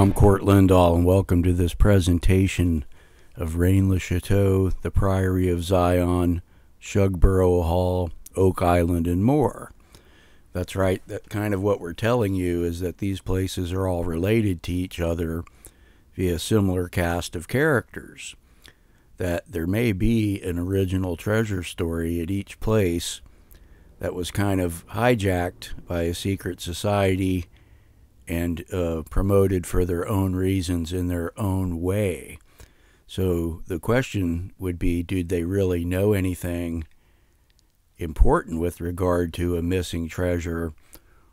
I'm Cort Lindahl, and welcome to this presentation of Rennes-le-Chateau, the Priory of Sion, Shugborough Hall, Oak Island, and more. That's right, that kind of what we're telling you is that these places are all related to each other via similar cast of characters. That there may be an original treasure story at each place that was kind of hijacked by a secret society and uh, promoted for their own reasons in their own way. So the question would be did they really know anything important with regard to a missing treasure?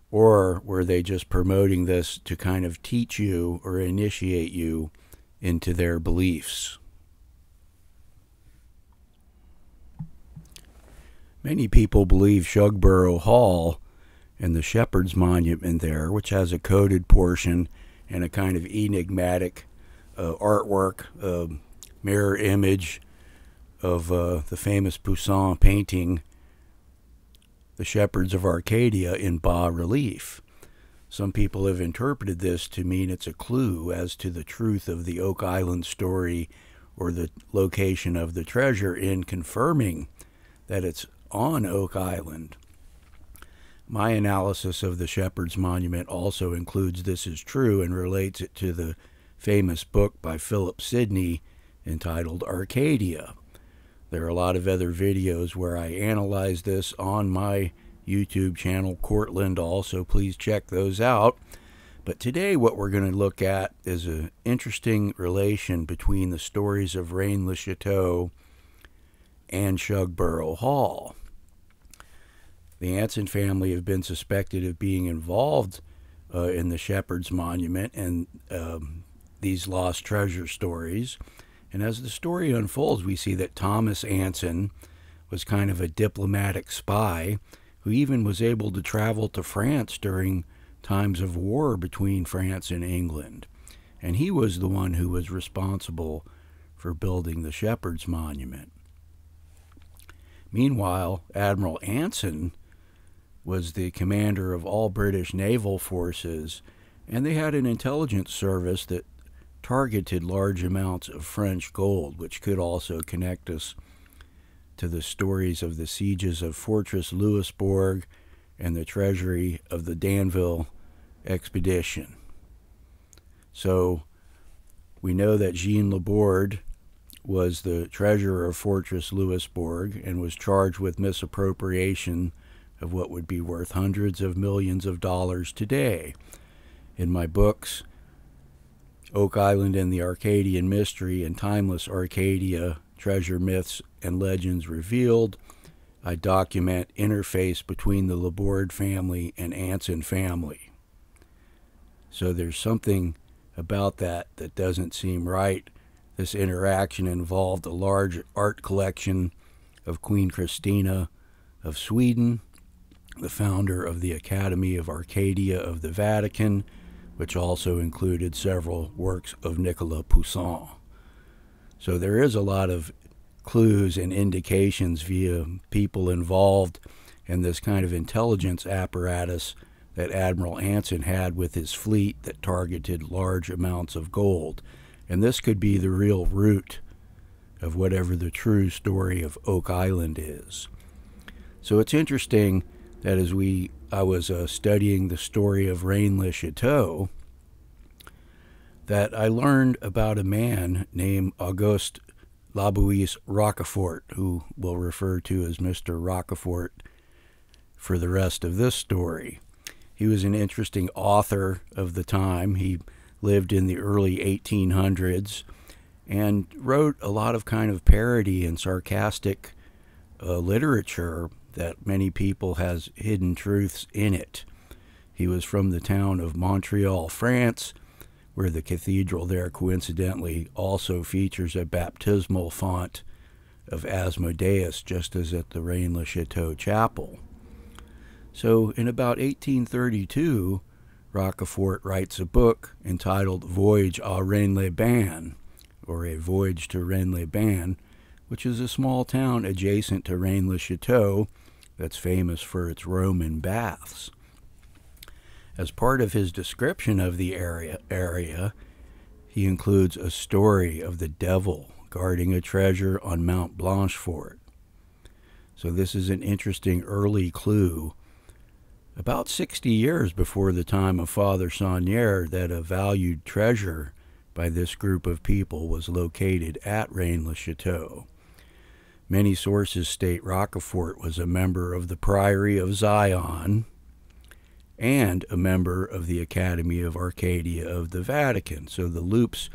Or were they just promoting this to kind of teach you or initiate you into their beliefs? Many people believe Shugborough Hall and the Shepherd's Monument there, which has a coded portion and a kind of enigmatic uh, artwork, uh, mirror image of uh, the famous Poussin painting, The Shepherds of Arcadia, in bas relief. Some people have interpreted this to mean it's a clue as to the truth of the Oak Island story or the location of the treasure in confirming that it's on Oak Island. My analysis of the Shepherd's Monument also includes this is true and relates it to the famous book by Philip Sidney entitled Arcadia. There are a lot of other videos where I analyze this on my YouTube channel, Cort also. please check those out. But today, what we're going to look at is an interesting relation between the stories of Rennes-le-Chateau and Shugborough Hall. The Anson family have been suspected of being involved uh, in the Shepherd's Monument and um, these lost treasure stories. And as the story unfolds, we see that Thomas Anson was kind of a diplomatic spy who even was able to travel to France during times of war between France and England. And he was the one who was responsible for building the Shepherd's Monument. Meanwhile, Admiral Anson was the commander of all British naval forces, and they had an intelligence service that targeted large amounts of French gold, which could also connect us to the stories of the sieges of Fortress Louisbourg and the treasury of the D'Anville expedition. So we know that Jean Laborde was the treasurer of Fortress Louisbourg and was charged with misappropriation of what would be worth hundreds of millions of dollars today. In my books, Oak Island and the Arcadian Mystery and Timeless Arcadia Treasure Myths and Legends Revealed, I document interface between the Laborde family and Anson family. So there's something about that that doesn't seem right. This interaction involved a large art collection of Queen Christina of Sweden the founder of the Academy of Arcadia of the Vatican, which also included several works of Nicolas Poussin. So there is a lot of clues and indications via people involved in this kind of intelligence apparatus that Admiral Anson had with his fleet that targeted large amounts of gold. And this could be the real root of whatever the true story of Oak Island is. So it's interesting that as we I was uh, studying the story of Rennes-le-Chateau, that I learned about a man named Auguste Labouisse Rochefort, who we'll refer to as Mr. Rochefort for the rest of this story. He was an interesting author of the time. He lived in the early 1800s and wrote a lot of kind of parody and sarcastic uh, literature that many people has hidden truths in it. He was from the town of Montreal, France, where the cathedral there coincidentally also features a baptismal font of Asmodeus, just as at the Rennes-le-Chateau Chapel. So in about 1832, Rochefort writes a book entitled Voyage à Rennes-les-Bains, or A Voyage to Rennes-les-Bains, which is a small town adjacent to Rennes-le-Chateau that's famous for its Roman baths. As part of his description of the area, area, he includes a story of the devil guarding a treasure on Mount Blanchefort. So this is an interesting early clue. About 60 years before the time of Father Saunière, that a valued treasure by this group of people was located at Rennes-le-Château. Many sources state Rochefort was a member of the Priory of Sion and a member of the Academy of Arcadia of the Vatican. So the loops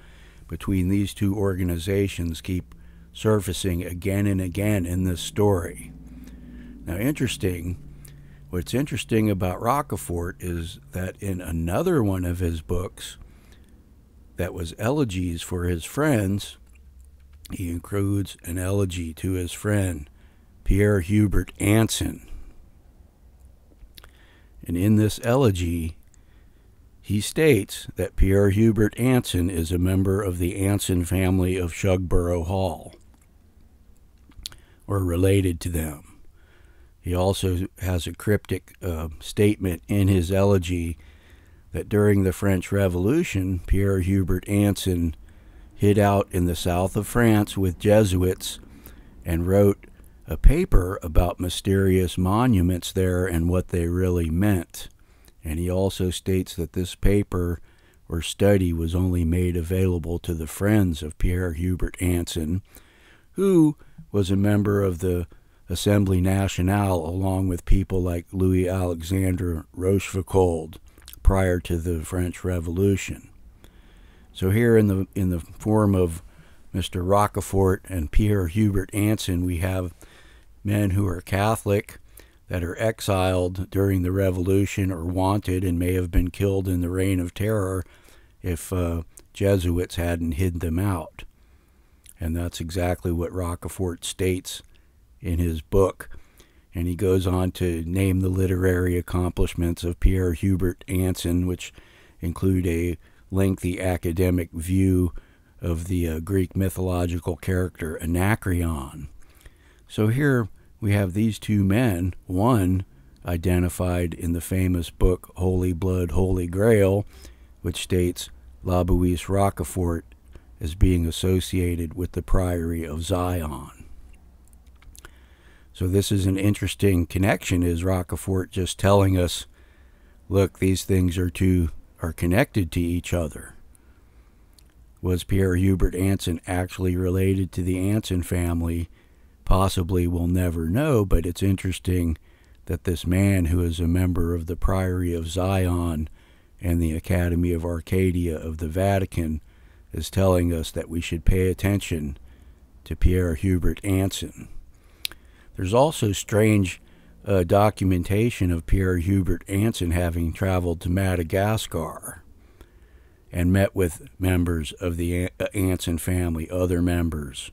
between these two organizations keep surfacing again and again in this story. Now, interesting, what's interesting about Rochefort is that in another one of his books, that was elegies for his friends, he includes an elegy to his friend Pierre Hubert Anson. And in this elegy, he states that Pierre Hubert Anson is a member of the Anson family of Shugborough Hall, or related to them. He also has a cryptic uh, statement in his elegy that during the French Revolution, Pierre Hubert Anson hid out in the south of France with Jesuits and wrote a paper about mysterious monuments there and what they really meant. And he also states that this paper or study was only made available to the friends of Pierre Hubert Anson, who was a member of the Assembly Nationale along with people like Louis Alexandre Rochefoucauld prior to the French Revolution. So here in the in the form of Mr. Rochefort and Pierre Hubert Anson, we have men who are Catholic that are exiled during the Revolution or wanted and may have been killed in the Reign of Terror if uh, Jesuits hadn't hid them out. And that's exactly what Rochefort states in his book and he goes on to name the literary accomplishments of Pierre Hubert Anson, which include a lengthy academic view of the uh, Greek mythological character Anacreon. So here we have these two men, one identified in the famous book Holy Blood, Holy Grail, which states Labouisse Rochefort as being associated with the Priory of Sion. So this is an interesting connection. Is Rochefort just telling us, look, these things are two are connected to each other? Was Pierre Hubert Anson actually related to the Anson family? Possibly we'll never know, but it's interesting that this man who is a member of the Priory of Sion and the Academy of Arcadia of the Vatican is telling us that we should pay attention to Pierre Hubert Anson. There's also strange uh, documentation of Pierre Hubert Anson having traveled to Madagascar and met with members of the uh, Anson family, other members.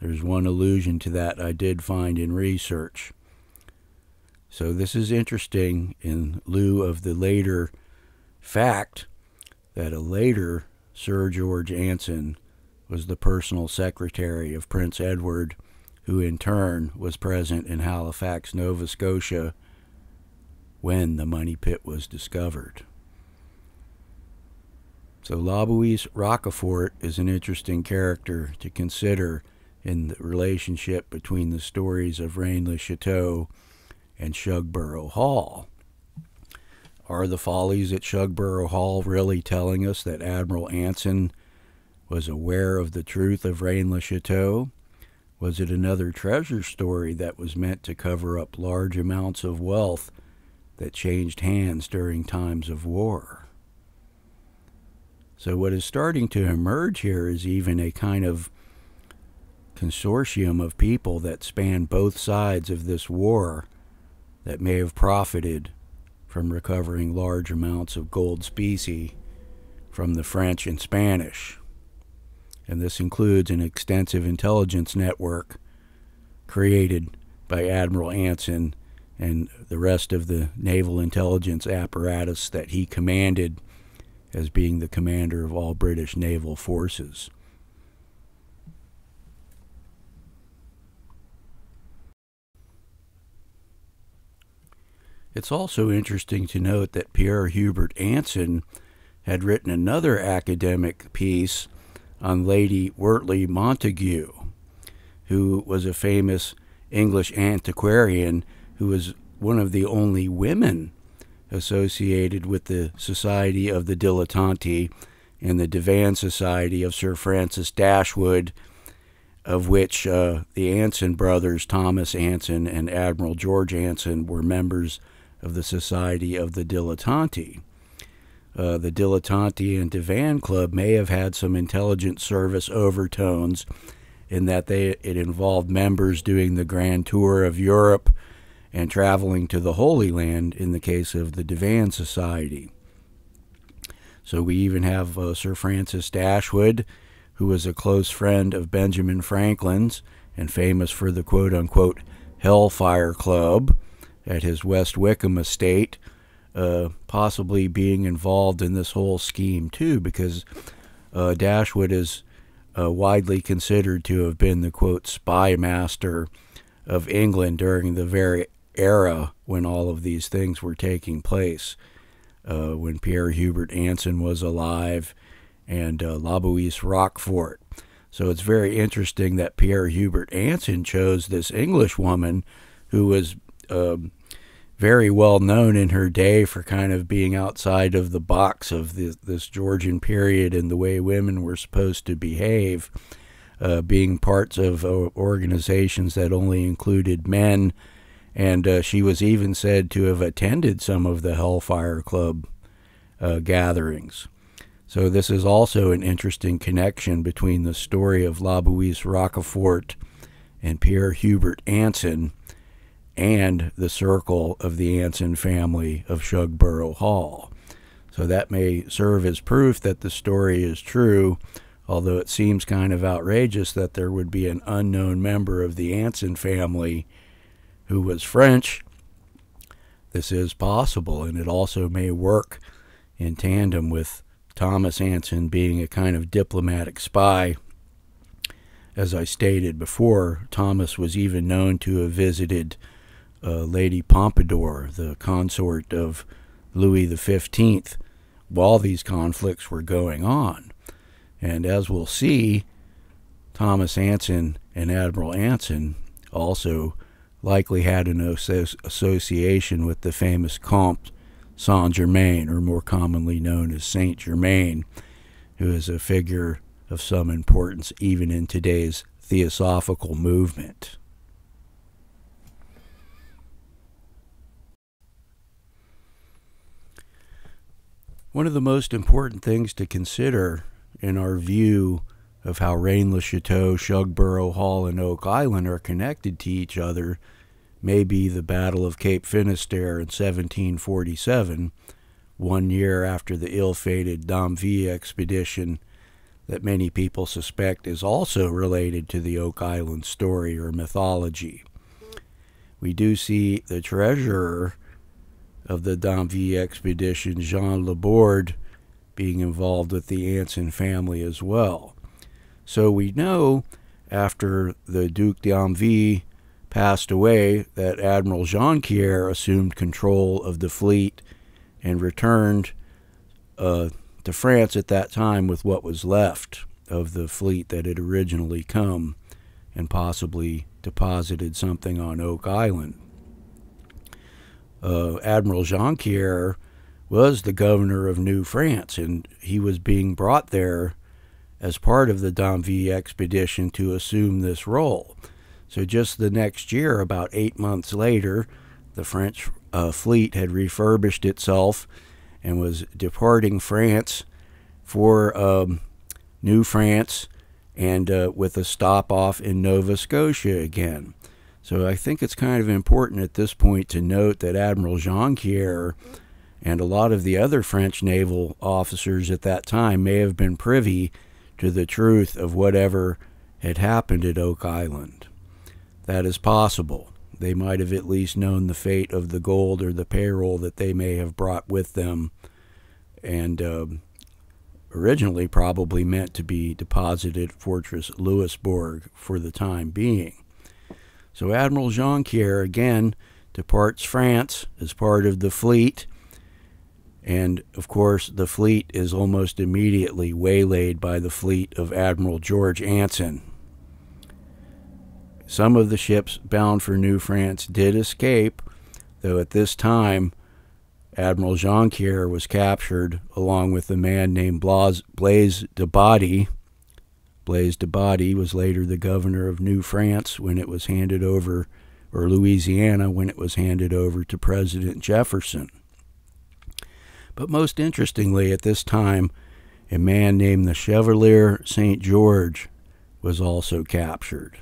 There's one allusion to that I did find in research. So this is interesting in lieu of the later fact that a later Sir George Anson was the personal secretary of Prince Edward who in turn was present in Halifax, Nova Scotia, when the money pit was discovered. So Labouisse Rochefort is an interesting character to consider in the relationship between the stories of Rennes-le-Château and Shugborough Hall. Are the follies at Shugborough Hall really telling us that Admiral Anson was aware of the truth of Rennes-le-Château? Was it another treasure story that was meant to cover up large amounts of wealth that changed hands during times of war? So, what is starting to emerge here is even a kind of consortium of people that span both sides of this war that may have profited from recovering large amounts of gold specie from the French and Spanish and this includes an extensive intelligence network created by Admiral Anson and the rest of the naval intelligence apparatus that he commanded as being the commander of all British naval forces. It's also interesting to note that Pierre Hubert Anson had written another academic piece on Lady Wortley Montagu, who was a famous English antiquarian who was one of the only women associated with the Society of the Dilettanti and the Divan Society of Sir Francis Dashwood, of which uh, the Anson brothers, Thomas Anson and Admiral George Anson, were members of the Society of the Dilettanti. Uh, the Dilettanti and Divan Club may have had some intelligence service overtones in that they it involved members doing the grand tour of Europe and traveling to the Holy Land in the case of the Divan Society. So we even have uh, Sir Francis Dashwood, who was a close friend of Benjamin Franklin's and famous for the quote unquote Hellfire Club at his West Wycombe estate, uh, possibly being involved in this whole scheme too, because uh, Dashwood is uh, widely considered to have been the quote spy master of England during the very era when all of these things were taking place. Uh, when Pierre Hubert Anson was alive and uh, Labouisse Rochefort. So it's very interesting that Pierre Hubert Anson chose this English woman who was um, very well known in her day for kind of being outside of the box of the, this Georgian period and the way women were supposed to behave, uh, being parts of uh, organizations that only included men and uh, she was even said to have attended some of the Hellfire Club uh, gatherings. So this is also an interesting connection between the story of Labouisse Rochefort and Pierre Hubert Anson and the circle of the Anson family of Shugborough Hall. So that may serve as proof that the story is true, although it seems kind of outrageous that there would be an unknown member of the Anson family who was French, this is possible, and it also may work in tandem with Thomas Anson being a kind of diplomatic spy. As I stated before, Thomas was even known to have visited uh, Lady Pompadour, the consort of Louis XV, while these conflicts were going on. And as we'll see, Thomas Anson and Admiral Anson also likely had an association with the famous Comte Saint Germain, or more commonly known as Saint Germain, who is a figure of some importance even in today's theosophical movement. One of the most important things to consider in our view of how Rennes-le-Chateau, Shugborough Hall, and Oak Island are connected to each other may be the Battle of Cape Finisterre in 1747, one year after the ill-fated D'Anville expedition that many people suspect is also related to the Oak Island story or mythology. We do see the treasurer of the D'Anville expedition, Jean Laborde, being involved with the Anson family as well. So we know after the Duc d'Anville passed away that Admiral Jonquière assumed control of the fleet and returned uh, to France at that time with what was left of the fleet that had originally come and possibly deposited something on Oak Island. Uh, Admiral Jonquière was the governor of New France, and he was being brought there as part of the D'Anville expedition to assume this role. So, just the next year, about eight months later, the French uh, fleet had refurbished itself and was departing France for um, New France and uh, with a stop off in Nova Scotia again. So I think it's kind of important at this point to note that Admiral Jonquière and a lot of the other French naval officers at that time may have been privy to the truth of whatever had happened at Oak Island. That is possible. They might have at least known the fate of the gold or the payroll that they may have brought with them, and uh, originally probably meant to be deposited at Fortress Louisbourg for the time being. So Admiral Jonquière again departs France as part of the fleet. And of course, the fleet is almost immediately waylaid by the fleet of Admiral George Anson. Some of the ships bound for New France did escape, though at this time, Admiral Jonquière was captured along with a man named Blaise, Blaise d'Abbadie. Blaise d'Abbadie was later the governor of New France when it was handed over, or Louisiana when it was handed over to President Jefferson. But most interestingly, at this time, a man named the Chevalier St. George was also captured.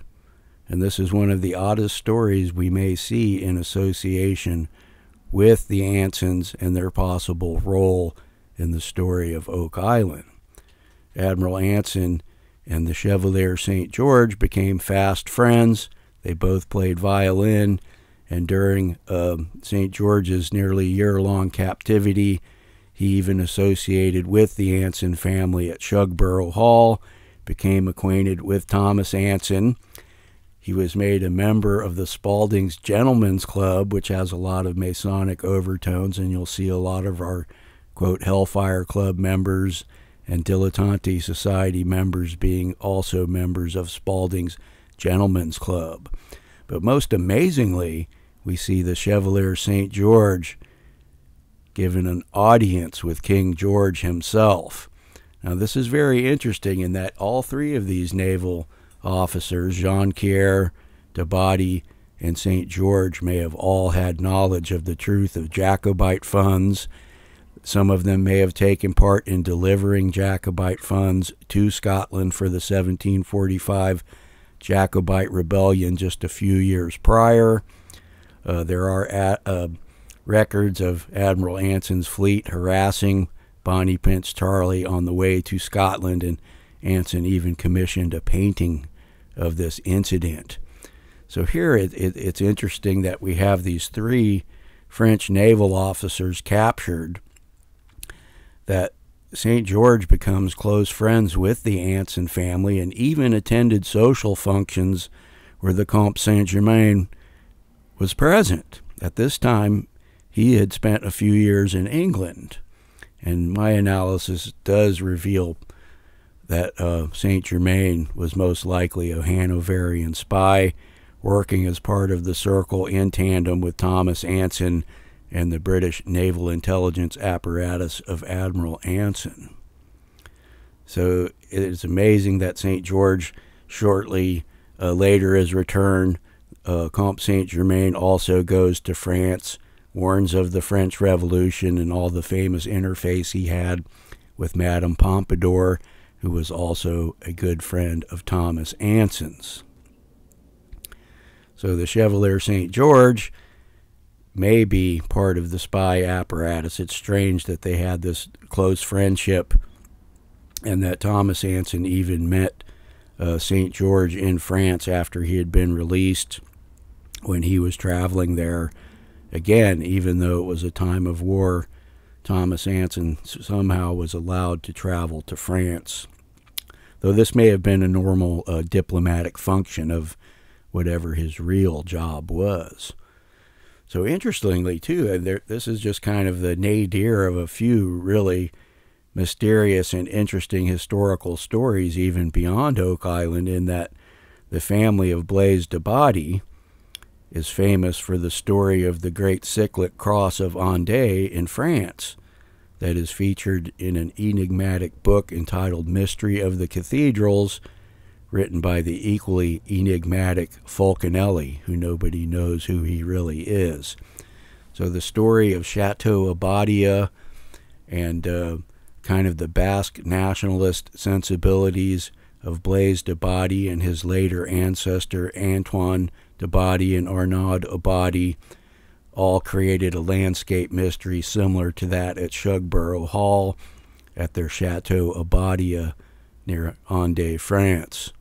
And this is one of the oddest stories we may see in association with the Ansons and their possible role in the story of Oak Island. Admiral Anson and the Chevalier St. George became fast friends. They both played violin, and during uh, St. George's nearly year long captivity, he even associated with the Anson family at Shugborough Hall, became acquainted with Thomas Anson. He was made a member of the Spalding's Gentlemen's Club, which has a lot of Masonic overtones, and you'll see a lot of our, quote, Hellfire Club members and Dilettante Society members being also members of Spalding's Gentlemen's Club. But most amazingly, we see the Chevalier St. George given an audience with King George himself. Now, this is very interesting in that all three of these naval officers, Jonquière, d'Abbadie, and St. George, may have all had knowledge of the truth of Jacobite funds some of them may have taken part in delivering Jacobite funds to Scotland for the 1745 Jacobite rebellion just a few years prior. Uh, there are at, uh, records of Admiral Anson's fleet harassing Bonnie Prince Charlie on the way to Scotland, and Anson even commissioned a painting of this incident. So here it, it, it's interesting that we have these three French naval officers captured that St. George becomes close friends with the Anson family and even attended social functions where the Comte Saint Germain was present. At this time, he had spent a few years in England, and my analysis does reveal that uh, Saint Germain was most likely a Hanoverian spy working as part of the circle in tandem with Thomas Anson and the British naval intelligence apparatus of Admiral Anson. So it is amazing that St. George shortly uh, later is returned. Uh, Comte Saint Germain also goes to France, warns of the French Revolution and all the famous interface he had with Madame Pompadour, who was also a good friend of Thomas Anson's. So the Chevalier St. George may be part of the spy apparatus. It's strange that they had this close friendship and that Thomas Anson even met uh, St. George in France after he had been released when he was traveling there. Again, even though it was a time of war, Thomas Anson somehow was allowed to travel to France. Though this may have been a normal uh, diplomatic function of whatever his real job was. So interestingly, too, uh, there, this is just kind of the nadir of a few really mysterious and interesting historical stories, even beyond Oak Island, in that the family of Blaise d'Abbadie is famous for the story of the great cyclic cross of Hendaye in France that is featured in an enigmatic book entitled Mystery of the Cathedrals written by the equally enigmatic Fulcanelli, who nobody knows who he really is. So the story of Chateau Abbadia and uh, kind of the Basque nationalist sensibilities of Blaise d'Abbadie and his later ancestor Antoine d'Abbadie and Arnaud Abbadie all created a landscape mystery similar to that at Shugborough Hall at their Chateau Abbadia near Hendaye, France.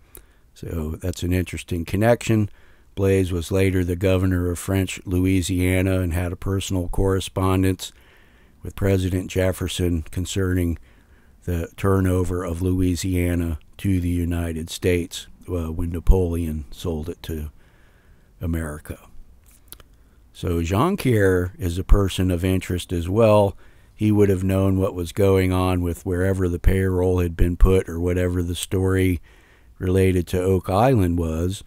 So that's an interesting connection. Blaise was later the governor of French Louisiana and had a personal correspondence with President Jefferson concerning the turnover of Louisiana to the United States uh, when Napoleon sold it to America. So Jonquière is a person of interest as well. He would have known what was going on with wherever the payroll had been put or whatever the story related to Oak Island was.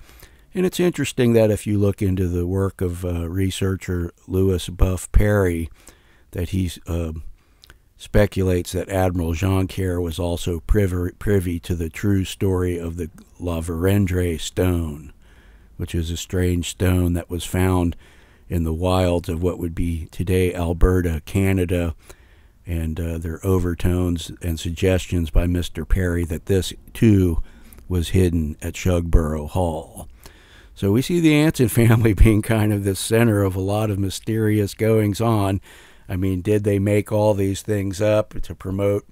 And it's interesting that if you look into the work of uh, researcher Lewis Buff Perry, that he uh, speculates that Admiral Jonquière was also privy, privy to the true story of the La Vérendrye stone, which is a strange stone that was found in the wilds of what would be today Alberta, Canada, and uh, there overtones and suggestions by Mr. Perry that this too was hidden at Shugborough Hall. So we see the Anson family being kind of the center of a lot of mysterious goings on. I mean, did they make all these things up to promote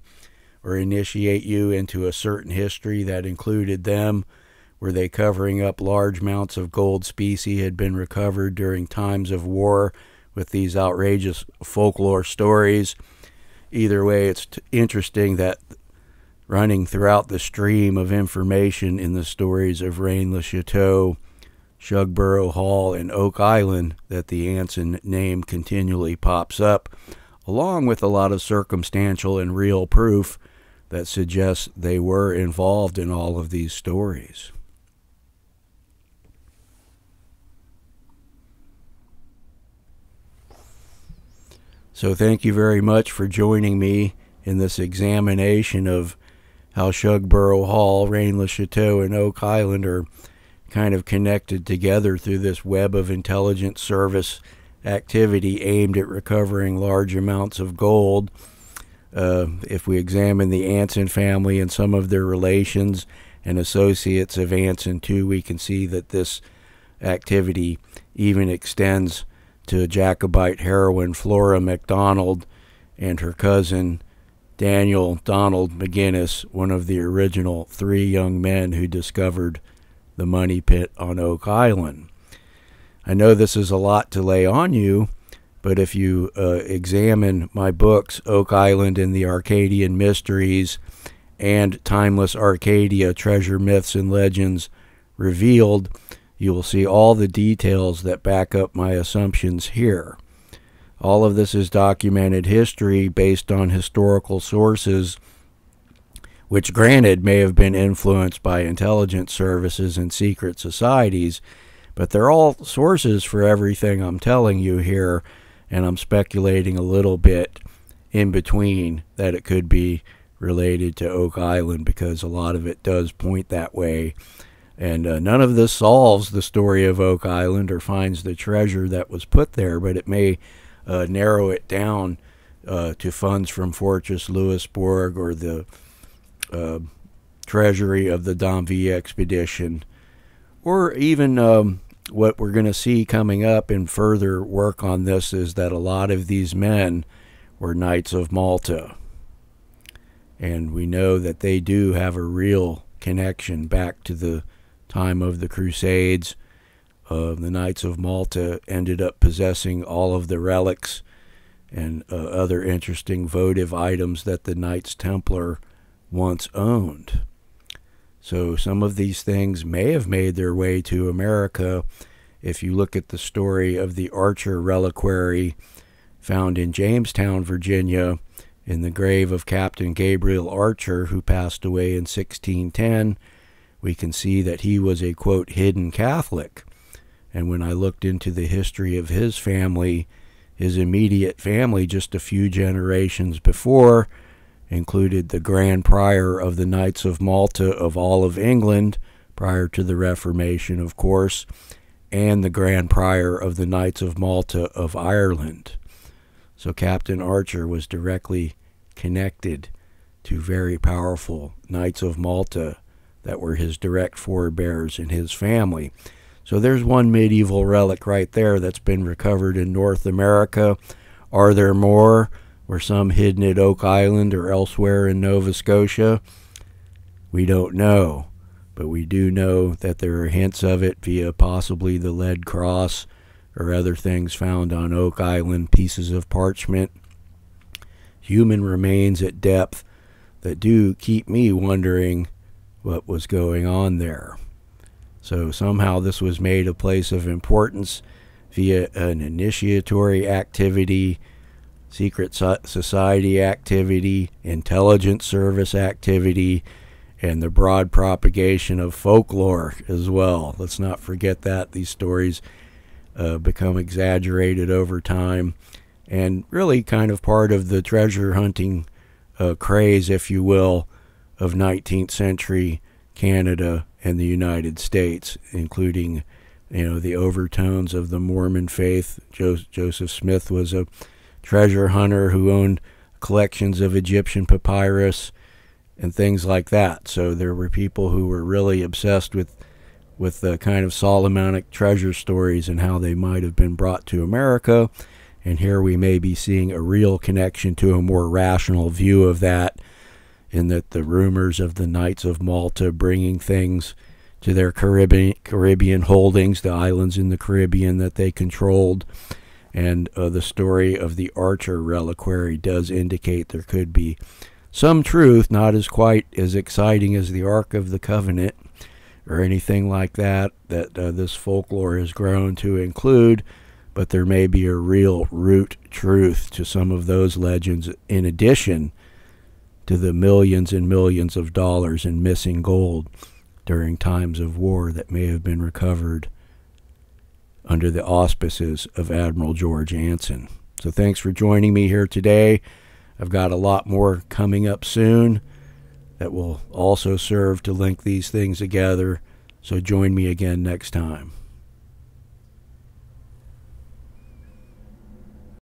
or initiate you into a certain history that included them? Were they covering up large amounts of gold specie had been recovered during times of war with these outrageous folklore stories? Either way, it's interesting that running throughout the stream of information in the stories of Rennes-le-Chateau, Shugborough Hall, and Oak Island that the Anson name continually pops up, along with a lot of circumstantial and real proof that suggests they were involved in all of these stories. So, thank you very much for joining me in this examination of how Shugborough Hall, Rennes-le-Chateau, and Oak Island are kind of connected together through this web of intelligence service activity aimed at recovering large amounts of gold. Uh, if we examine the Anson family and some of their relations and associates of Anson, too, we can see that this activity even extends to Jacobite heroine Flora MacDonald and her cousin Daniel Donald McGinnis, one of the original three young men who discovered the money pit on Oak Island. I know this is a lot to lay on you, but if you uh, examine my books, Oak Island and the Arcadian Mysteries and Timeless Arcadia Treasure Myths and Legends Revealed, you will see all the details that back up my assumptions here. All of this is documented history based on historical sources, which, granted, may have been influenced by intelligence services and secret societies, but they're all sources for everything I'm telling you here, and I'm speculating a little bit in between that it could be related to Oak Island because a lot of it does point that way. And uh, none of this solves the story of Oak Island or finds the treasure that was put there, but it may uh, narrow it down uh, to funds from Fortress Louisbourg or the uh, treasury of the D'Anville expedition, or even um, what we're going to see coming up in further work on this is that a lot of these men were Knights of Malta. And we know that they do have a real connection back to the time of the Crusades. Uh, the Knights of Malta ended up possessing all of the relics and uh, other interesting votive items that the Knights Templar once owned. So some of these things may have made their way to America. If you look at the story of the Archer reliquary found in Jamestown, Virginia, in the grave of Captain Gabriel Archer, who passed away in 1610, we can see that he was a quote hidden Catholic. And when I looked into the history of his family, his immediate family just a few generations before included the Grand Prior of the Knights of Malta of all of England, prior to the Reformation, of course, and the Grand Prior of the Knights of Malta of Ireland. So Captain Archer was directly connected to very powerful Knights of Malta that were his direct forebears in his family. So there's one medieval relic right there that's been recovered in North America. Are there more? Were some hidden at Oak Island or elsewhere in Nova Scotia? We don't know, but we do know that there are hints of it via possibly the lead cross or other things found on Oak Island, pieces of parchment, human remains at depth that do keep me wondering what was going on there. So somehow this was made a place of importance via an initiatory activity, secret society activity, intelligence service activity, and the broad propagation of folklore as well. Let's not forget that. These stories uh, become exaggerated over time and really kind of part of the treasure hunting uh, craze, if you will, of 19th century Canada and the United States, including you know the overtones of the Mormon faith. Jo- Joseph Smith was a treasure hunter who owned collections of Egyptian papyrus and things like that. So there were people who were really obsessed with with the kind of Solomonic treasure stories and how they might have been brought to America. And here we may be seeing a real connection to a more rational view of that, in that the rumors of the Knights of Malta bringing things to their Caribbean, Caribbean holdings, the islands in the Caribbean that they controlled. And uh, the story of the Archer reliquary does indicate there could be some truth, not as quite as exciting as the Ark of the Covenant or anything like that, that uh, this folklore has grown to include, but there may be a real root truth to some of those legends in addition to the millions and millions of dollars in missing gold during times of war that may have been recovered under the auspices of Admiral George Anson. So thanks for joining me here today. I've got a lot more coming up soon that will also serve to link these things together. So join me again next time.